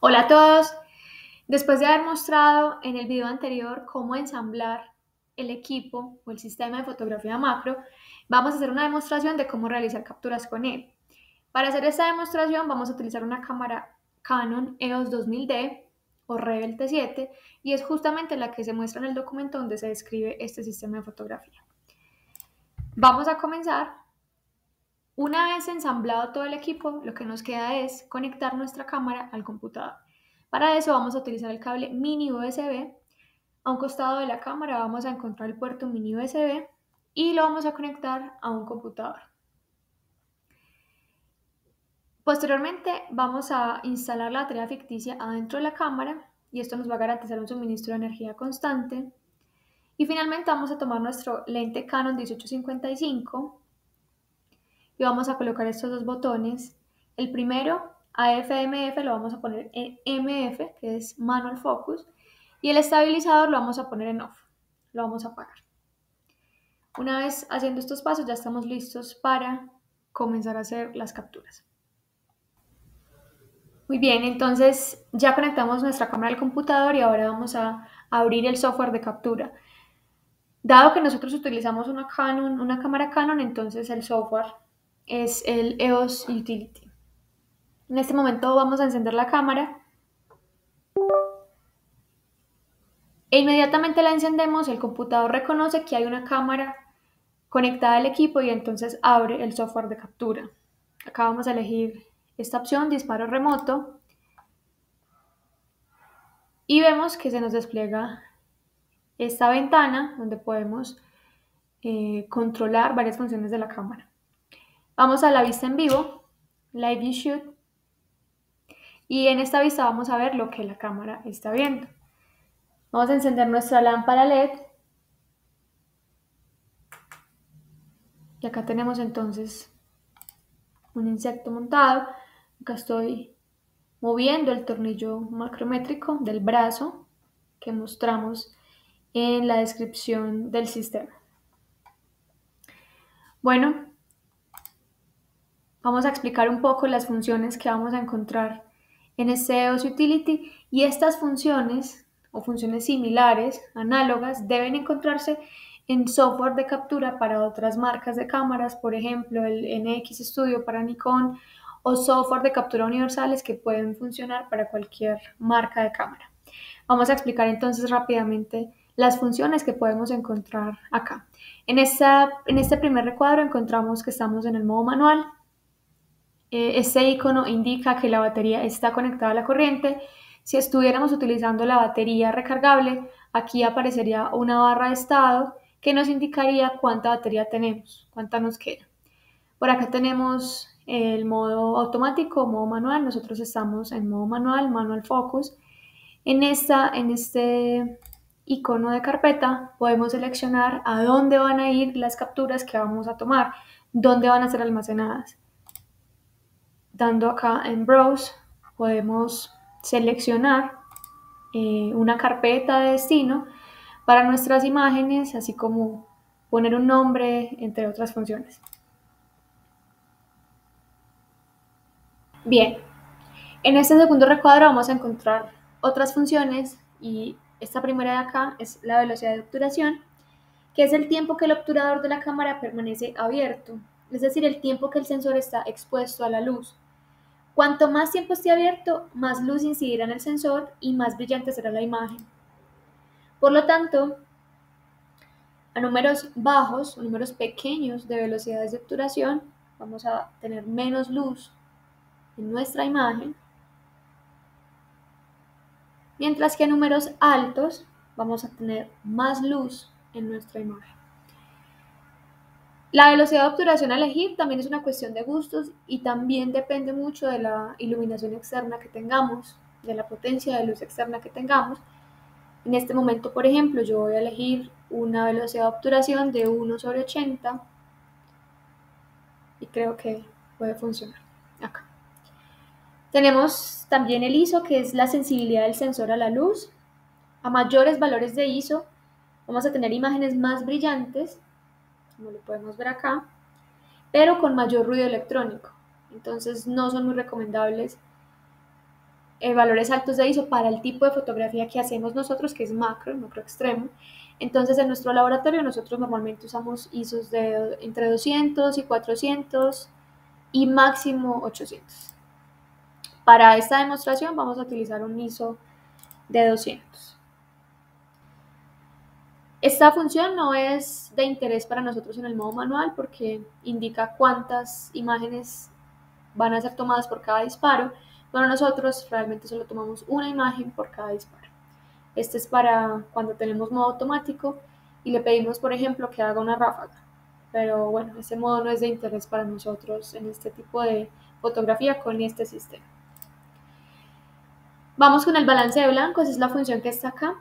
Hola a todos. Después de haber mostrado en el video anterior cómo ensamblar el equipo o el sistema de fotografía macro, vamos a hacer una demostración de cómo realizar capturas con él. Para hacer esta demostración vamos a utilizar una cámara Canon EOS 2000D o Rebel T7 y es justamente la que se muestra en el documento donde se describe este sistema de fotografía. Vamos a comenzar. Una vez ensamblado todo el equipo, lo que nos queda es conectar nuestra cámara al computador. Para eso vamos a utilizar el cable mini USB. A un costado de la cámara vamos a encontrar el puerto mini USB y lo vamos a conectar a un computador. Posteriormente vamos a instalar la batería ficticia adentro de la cámara y esto nos va a garantizar un suministro de energía constante. Y finalmente vamos a tomar nuestro lente Canon 1855 y vamos a colocar estos dos botones. El primero, AFMF, lo vamos a poner en MF, que es Manual Focus, y el estabilizador lo vamos a poner en Off, lo vamos a apagar. Una vez haciendo estos pasos ya estamos listos para comenzar a hacer las capturas. Muy bien, entonces ya conectamos nuestra cámara al computador y ahora vamos a abrir el software de captura. Dado que nosotros utilizamos una Canon, una cámara Canon, entonces el software es el EOS Utility. En este momento vamos a encender la cámara. E inmediatamente la encendemos, el computador reconoce que hay una cámara conectada al equipo y entonces abre el software de captura. Acá vamos a elegir esta opción, disparo remoto, y vemos que se nos despliega esta ventana donde podemos eh, controlar varias funciones de la cámara. Vamos a la vista en vivo, Live View Shoot, y en esta vista vamos a ver lo que la cámara está viendo. Vamos a encender nuestra lámpara LED. Y acá tenemos entonces un insecto montado. Acá estoy moviendo el tornillo macrométrico del brazo que mostramos en la descripción del sistema. Bueno, vamos a explicar un poco las funciones que vamos a encontrar en este EOS Utility y estas funciones o funciones similares, análogas, deben encontrarse en software de captura para otras marcas de cámaras, por ejemplo el NX Studio para Nikon o software de captura universales que pueden funcionar para cualquier marca de cámara. Vamos a explicar entonces rápidamente las funciones que podemos encontrar acá. En, esta, en este primer recuadro encontramos que estamos en el modo manual. Eh, este icono indica que la batería está conectada a la corriente. Si estuviéramos utilizando la batería recargable, aquí aparecería una barra de estado que nos indicaría cuánta batería tenemos, cuánta nos queda. Por acá tenemos el modo automático, modo manual. Nosotros estamos en modo manual, manual focus. En, esta, en este icono de carpeta podemos seleccionar a dónde van a ir las capturas que vamos a tomar, dónde van a ser almacenadas. Dando acá en Browse podemos seleccionar eh, una carpeta de destino para nuestras imágenes, así como poner un nombre, entre otras funciones. Bien, en este segundo recuadro vamos a encontrar otras funciones y esta primera de acá es la velocidad de obturación, que es el tiempo que el obturador de la cámara permanece abierto, es decir, el tiempo que el sensor está expuesto a la luz. Cuanto más tiempo esté abierto, más luz incidirá en el sensor y más brillante será la imagen. Por lo tanto, a números bajos, números pequeños de velocidades de obturación, vamos a tener menos luz en nuestra imagen, mientras que a números altos vamos a tener más luz en nuestra imagen. La velocidad de obturación a elegir también es una cuestión de gustos y también depende mucho de la iluminación externa que tengamos, de la potencia de luz externa que tengamos. En este momento, por ejemplo, yo voy a elegir una velocidad de obturación de 1 sobre 80 y creo que puede funcionar acá. Tenemos también el ISO, que es la sensibilidad del sensor a la luz. A mayores valores de ISO vamos a tener imágenes más brillantes, como lo podemos ver acá, pero con mayor ruido electrónico. Entonces no son muy recomendables eh, valores altos de ISO para el tipo de fotografía que hacemos nosotros, que es macro, macro extremo. Entonces, en nuestro laboratorio nosotros normalmente usamos ISOs de entre 200 y 400 y máximo 800. Para esta demostración vamos a utilizar un ISO de 200. Esta función no es de interés para nosotros en el modo manual porque indica cuántas imágenes van a ser tomadas por cada disparo, pero nosotros realmente solo tomamos una imagen por cada disparo. Este es para cuando tenemos modo automático y le pedimos, por ejemplo, que haga una ráfaga. Pero bueno, ese modo no es de interés para nosotros en este tipo de fotografía con este sistema. Vamos con el balance de blancos, es la función que está acá.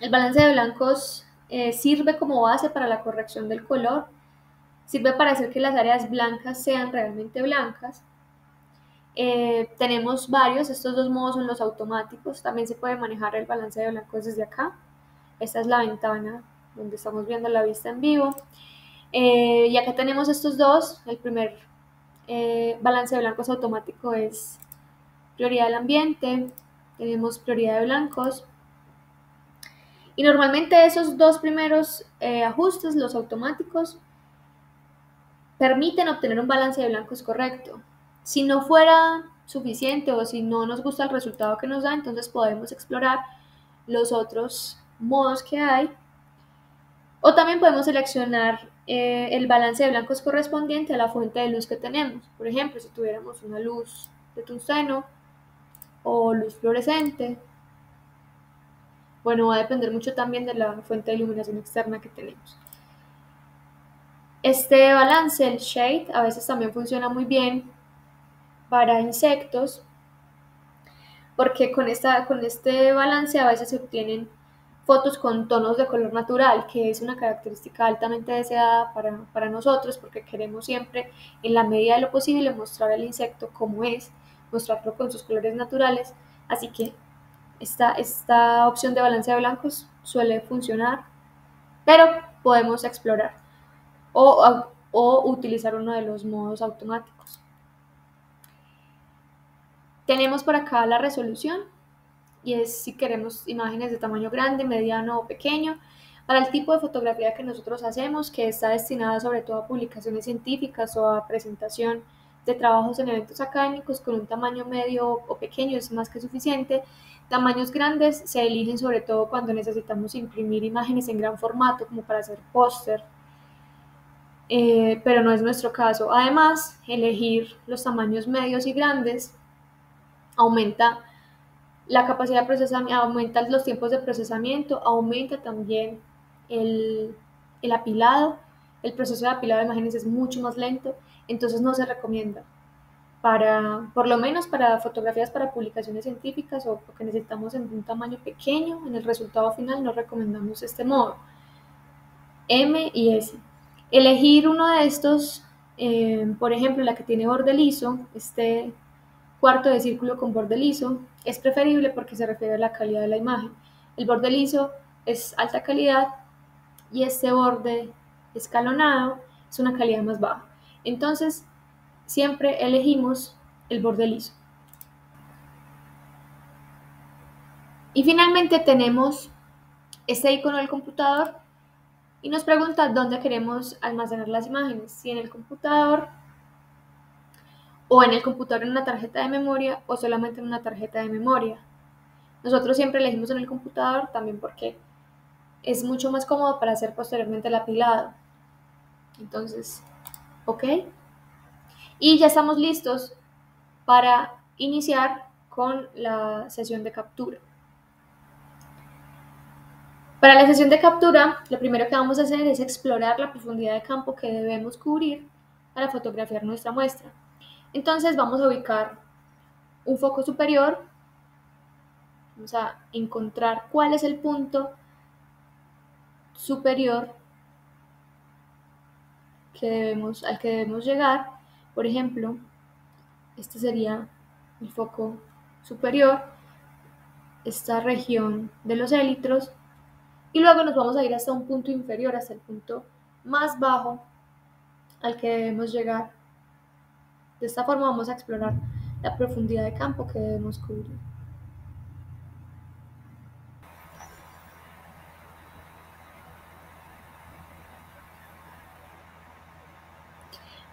El balance de blancos eh, sirve como base para la corrección del color, sirve para hacer que las áreas blancas sean realmente blancas. Eh, tenemos varios, estos dos modos son los automáticos, también se puede manejar el balance de blancos desde acá. Esta es la ventana donde estamos viendo la vista en vivo. Eh, y acá tenemos estos dos, el primer balance de blancos automático es prioridad del ambiente, tenemos prioridad de blancos, y normalmente esos dos primeros eh, ajustes, los automáticos, permiten obtener un balance de blancos correcto. Si no fuera suficiente o si no nos gusta el resultado que nos da, entonces podemos explorar los otros modos que hay. O también podemos seleccionar eh, el balance de blancos correspondiente a la fuente de luz que tenemos. Por ejemplo, si tuviéramos una luz de tungsteno o luz fluorescente bueno, va a depender mucho también de la fuente de iluminación externa que tenemos. Este balance, el shade, a veces también funciona muy bien para insectos, porque con, esta, con este balance a veces se obtienen fotos con tonos de color natural, que es una característica altamente deseada para, para, nosotros, porque queremos siempre, en la medida de lo posible, mostrar al insecto como es, mostrarlo con sus colores naturales. Así que esta, esta opción de balance de blancos suele funcionar, pero podemos explorar o, o utilizar uno de los modos automáticos. Tenemos por acá la resolución y es si queremos imágenes de tamaño grande, mediano o pequeño. Para el tipo de fotografía que nosotros hacemos, que está destinada sobre todo a publicaciones científicas o a presentación de trabajos en eventos académicos con un tamaño medio o pequeño es más que suficiente. Tamaños grandes se eligen sobre todo cuando necesitamos imprimir imágenes en gran formato, como para hacer póster, eh, pero no es nuestro caso. Además, elegir los tamaños medios y grandes aumenta la capacidad de procesamiento, aumenta los tiempos de procesamiento, aumenta también el, el apilado. El proceso de apilado de imágenes es mucho más lento, entonces no se recomienda para, por lo menos para fotografías para publicaciones científicas o porque necesitamos en un tamaño pequeño, en el resultado final no recomendamos este modo. M y S. Elegir uno de estos, eh, por ejemplo, la que tiene borde liso, este cuarto de círculo con borde liso, es preferible porque se refiere a la calidad de la imagen. El borde liso es alta calidad y este borde escalonado es una calidad más baja. Entonces, siempre elegimos el borde liso. Y finalmente tenemos este icono del computador y nos pregunta dónde queremos almacenar las imágenes, si en el computador o en el computador en una tarjeta de memoria o solamente en una tarjeta de memoria. Nosotros siempre elegimos en el computador también porque es mucho más cómodo para hacer posteriormente el apilado. Entonces, ¿ok? Y ya estamos listos para iniciar con la sesión de captura. Para la sesión de captura, lo primero que vamos a hacer es explorar la profundidad de campo que debemos cubrir para fotografiar nuestra muestra. Entonces vamos a ubicar un foco superior, vamos a encontrar cuál es el punto superior al que debemos llegar por ejemplo, este sería el foco superior, esta región de los élitros, y luego nos vamos a ir hasta un punto inferior, hasta el punto más bajo al que debemos llegar. De esta forma vamos a explorar la profundidad de campo que debemos cubrir.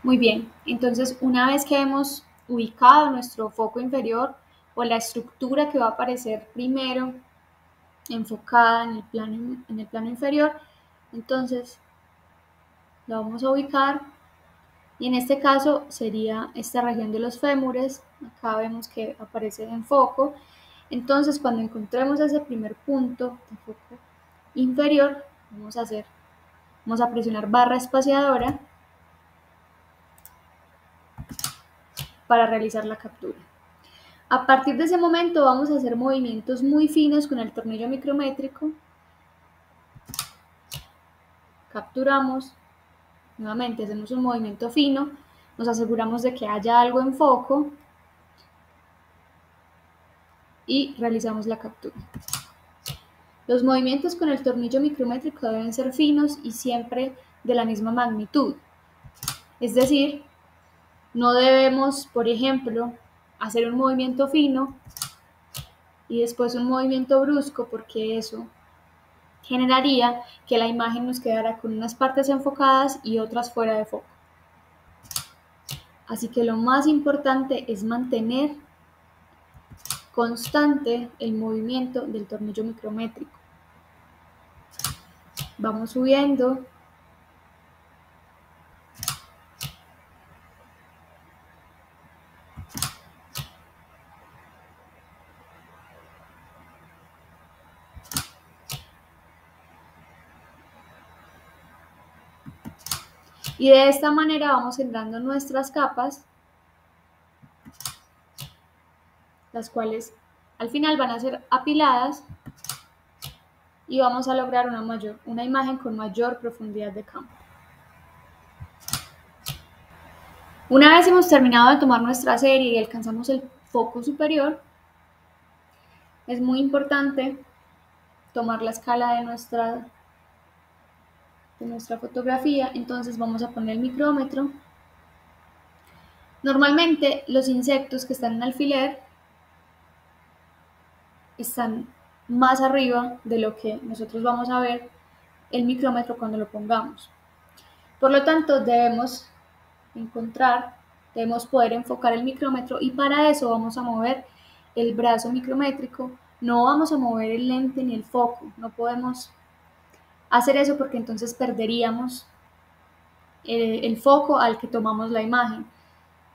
Muy bien, entonces una vez que hemos ubicado nuestro foco inferior o la estructura que va a aparecer primero enfocada en el plano, en el plano inferior, entonces la vamos a ubicar. Y en este caso sería esta región de los fémures, acá vemos que aparece en foco, entonces cuando encontremos ese primer punto de foco inferior, vamos a hacer, vamos a presionar barra espaciadora para realizar la captura. A partir de ese momento vamos a hacer movimientos muy finos con el tornillo micrométrico. Capturamos, nuevamente hacemos un movimiento fino, nos aseguramos de que haya algo en foco y realizamos la captura. Los movimientos con el tornillo micrométrico deben ser finos y siempre de la misma magnitud. Es decir, no debemos, por ejemplo, hacer un movimiento fino y después un movimiento brusco porque eso generaría que la imagen nos quedara con unas partes enfocadas y otras fuera de foco. Así que lo más importante es mantener constante el movimiento del tornillo micrométrico. Vamos subiendo Y de esta manera vamos entrando nuestras capas, las cuales al final van a ser apiladas y vamos a lograr una, mayor, una imagen con mayor profundidad de campo. Una vez hemos terminado de tomar nuestra serie y alcanzamos el foco superior, es muy importante tomar la escala de nuestra de nuestra fotografía, entonces vamos a poner el micrómetro. Normalmente los insectos que están en alfiler están más arriba de lo que nosotros vamos a ver el micrómetro cuando lo pongamos. Por lo tanto, debemos encontrar, debemos poder enfocar el micrómetro y para eso vamos a mover el brazo micrométrico. No vamos a mover el lente ni el foco, no podemos hacer eso porque entonces perderíamos el, foco al que tomamos la imagen.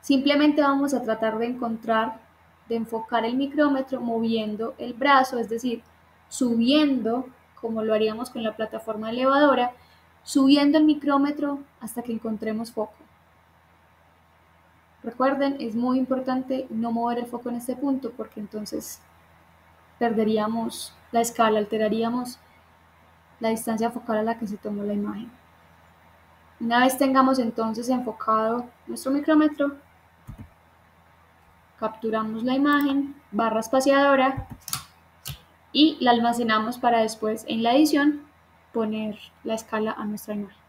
Simplemente vamos a tratar de encontrar, de enfocar el micrómetro moviendo el brazo, es decir, subiendo, como lo haríamos con la plataforma elevadora, subiendo el micrómetro hasta que encontremos foco. Recuerden, es muy importante no mover el foco en este punto porque entonces perderíamos la escala, alteraríamos la distancia focal a la que se tomó la imagen. Una vez tengamos entonces enfocado nuestro micrómetro, capturamos la imagen, barra espaciadora y la almacenamos para después en la edición poner la escala a nuestra imagen.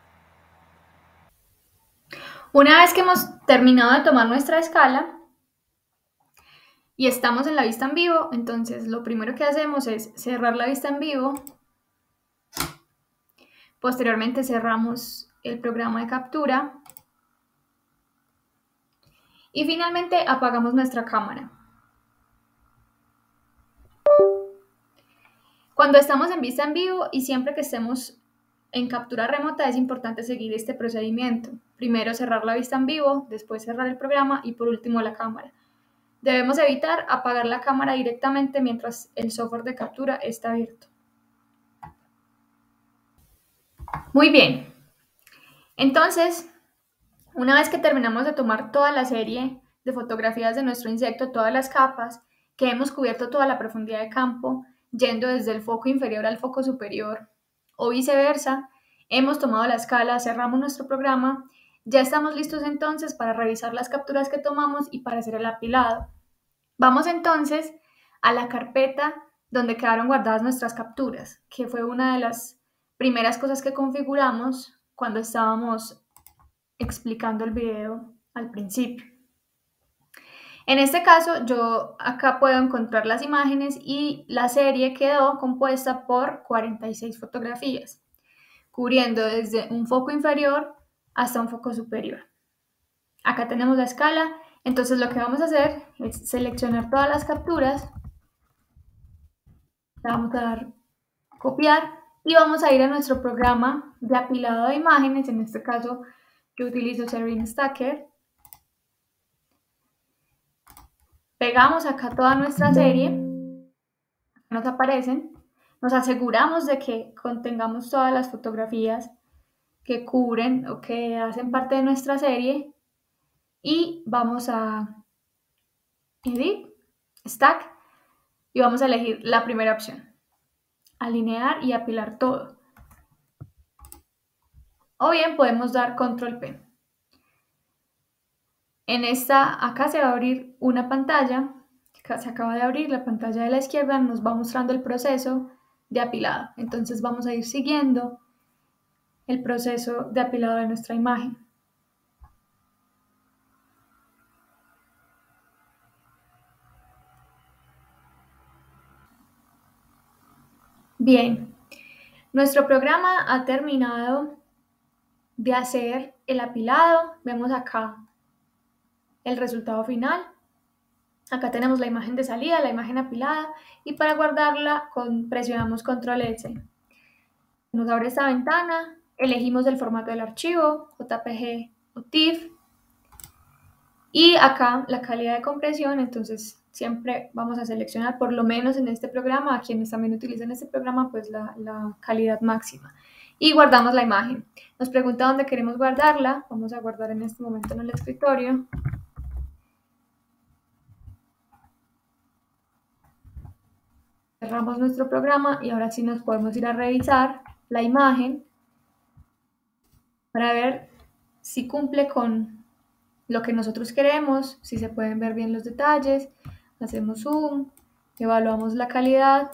Una vez que hemos terminado de tomar nuestra escala y estamos en la vista en vivo, entonces lo primero que hacemos es cerrar la vista en vivo Posteriormente cerramos el programa de captura y finalmente apagamos nuestra cámara. Cuando estamos en vista en vivo y siempre que estemos en captura remota es importante seguir este procedimiento. Primero cerrar la vista en vivo, después cerrar el programa y por último la cámara. Debemos evitar apagar la cámara directamente mientras el software de captura está abierto. Muy bien. Entonces, una vez que terminamos de tomar toda la serie de fotografías de nuestro insecto, todas las capas, que hemos cubierto toda la profundidad de campo, yendo desde el foco inferior al foco superior o viceversa, hemos tomado la escala, cerramos nuestro programa, ya estamos listos entonces para revisar las capturas que tomamos y para hacer el apilado. Vamos entonces a la carpeta donde quedaron guardadas nuestras capturas, que fue una de las primeras cosas que configuramos cuando estábamos explicando el video al principio. En este caso, yo acá puedo encontrar las imágenes y la serie quedó compuesta por 46 fotografías, cubriendo desde un foco inferior hasta un foco superior. Acá tenemos la escala, entonces lo que vamos a hacer es seleccionar todas las capturas, le vamos a dar copiar y vamos a ir a nuestro programa de apilado de imágenes, en este caso yo utilizo Serene Stacker. Pegamos acá toda nuestra serie, nos aparecen, nos aseguramos de que contengamos todas las fotografías que cubren o que hacen parte de nuestra serie. Y vamos a Edit, Stack y vamos a elegir la primera opción alinear y apilar todo. O bien podemos dar control P. En esta, acá se va a abrir una pantalla, se acaba de abrir la pantalla de la izquierda, nos va mostrando el proceso de apilado. Entonces vamos a ir siguiendo el proceso de apilado de nuestra imagen. Bien, nuestro programa ha terminado de hacer el apilado. Vemos acá el resultado final. Acá tenemos la imagen de salida, la imagen apilada y para guardarla presionamos control S. Nos abre esta ventana, elegimos el formato del archivo, JPG o TIFF y acá la calidad de compresión, entonces siempre vamos a seleccionar, por lo menos en este programa, a quienes también utilizan este programa, pues la, calidad máxima. Y guardamos la imagen. Nos pregunta dónde queremos guardarla. Vamos a guardar en este momento en el escritorio. Cerramos nuestro programa y ahora sí nos podemos ir a revisar la imagen para ver si cumple con lo que nosotros queremos, si se pueden ver bien los detalles, hacemos zoom, evaluamos la calidad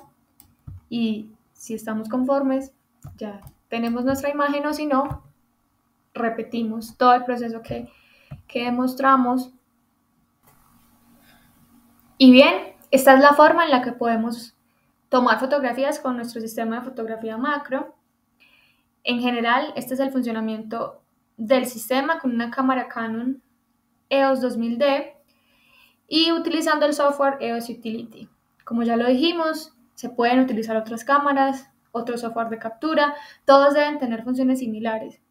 y si estamos conformes, ya tenemos nuestra imagen o si no, repetimos todo el proceso que, que demostramos. Y bien, esta es la forma en la que podemos tomar fotografías con nuestro sistema de fotografía macro. En general, este es el funcionamiento del sistema con una cámara Canon EOS 2000D y utilizando el software EOS Utility. Como ya lo dijimos, se pueden utilizar otras cámaras, otro software de captura, todos deben tener funciones similares.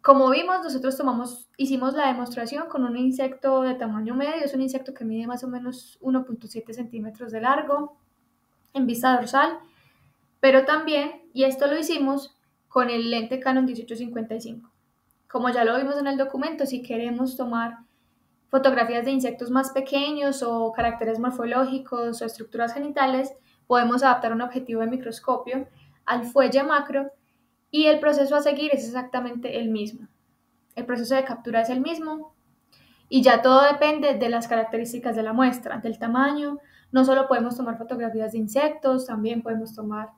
Como vimos, nosotros tomamos, hicimos la demostración con un insecto de tamaño medio, es un insecto que mide más o menos 1.7 centímetros de largo en vista dorsal, pero también, y esto lo hicimos con el lente Canon 1855. Como ya lo vimos en el documento, si queremos tomar fotografías de insectos más pequeños o caracteres morfológicos o estructuras genitales, podemos adaptar un objetivo de microscopio al fuelle macro y el proceso a seguir es exactamente el mismo. El proceso de captura es el mismo y ya todo depende de las características de la muestra, del tamaño. No solo podemos tomar fotografías de insectos, también podemos tomar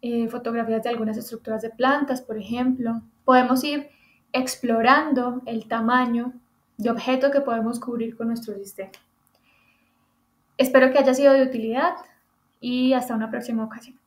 eh, fotografías de algunas estructuras de plantas, por ejemplo. Podemos ir explorando el tamaño de objeto que podemos cubrir con nuestro sistema. Espero que haya sido de utilidad y hasta una próxima ocasión.